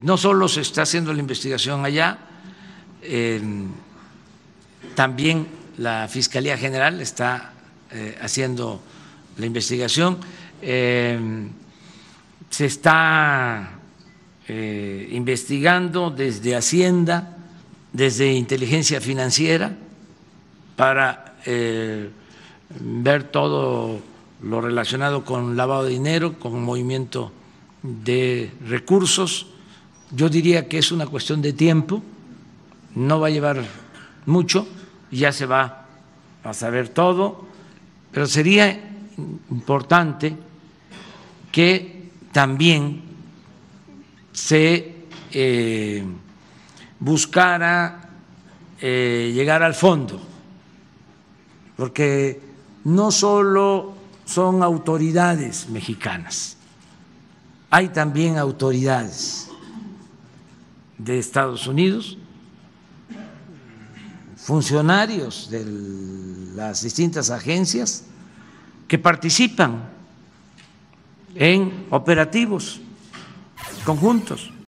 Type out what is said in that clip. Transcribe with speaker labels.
Speaker 1: No solo se está haciendo la investigación allá, eh, también la Fiscalía General está eh, haciendo la investigación. Eh, se está investigando desde Hacienda, desde inteligencia financiera, para ver todo lo relacionado con lavado de dinero, con movimiento de recursos. Yo diría que es una cuestión de tiempo, no va a llevar mucho, ya se va a saber todo, pero sería importante que también se eh, buscara eh, llegar al fondo, porque no solo son autoridades mexicanas, hay también autoridades de Estados Unidos, funcionarios de las distintas agencias que participan en operativos conjuntos.